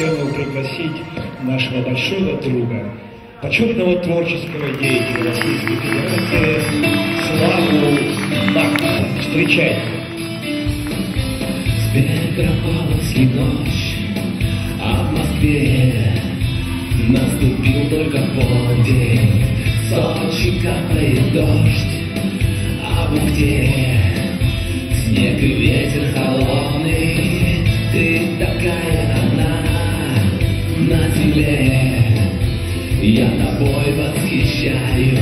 сцену пригласить нашего большого друга, почетного творческого деятеля Российской Федерации Славу Маркова. Встречайте. Петропавловск и ночь, а в Москве наступил только полдень. Сочи капает дождь, а в Ухте снег и ветер холодный. Земле, я тобой восхищаюсь.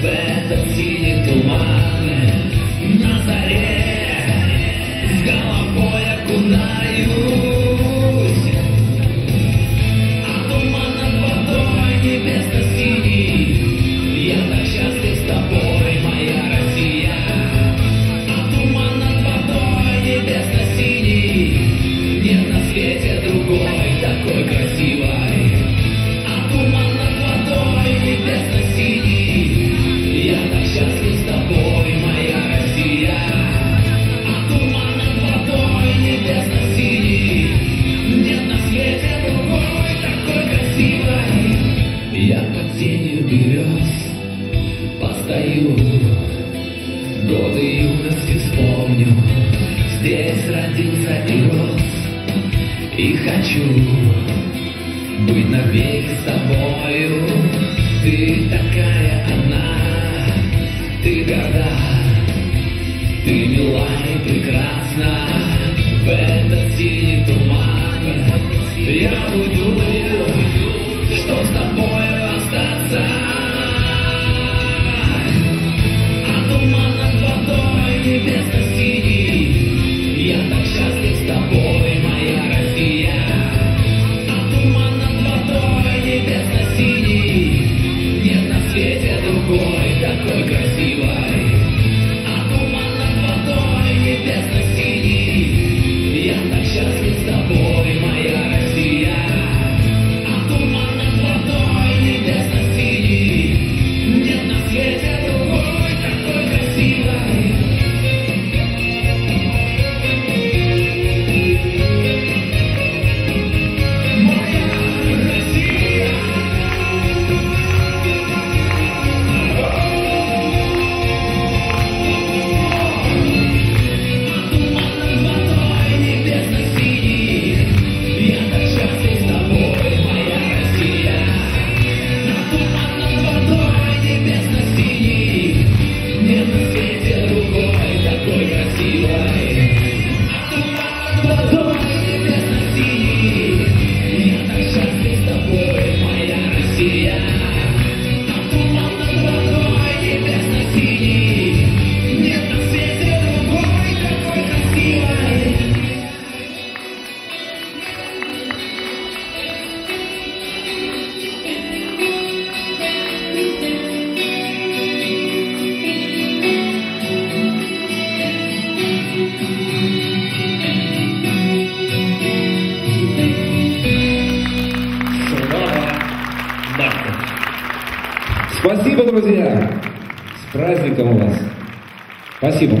В этот синий туман на заре берез постою, годы юности вспомню. Здесь родился и рос, и хочу быть навеки с тобою. Ты такая одна, ты горда, ты мила и прекрасна В этот синий туман Я уйду, You. Спасибо, друзья! С праздником вас! Спасибо!